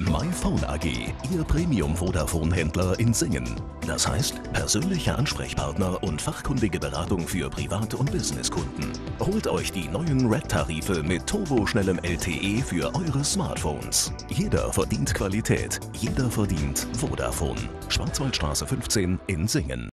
MyPhone AG, Ihr Premium-Vodafone-Händler in Singen. Das heißt, persönliche Ansprechpartner und fachkundige Beratung für Privat- und Businesskunden. Holt euch die neuen Red-Tarife mit turboschnellem LTE für eure Smartphones. Jeder verdient Qualität, jeder verdient Vodafone. Schwarzwaldstraße 15 in Singen.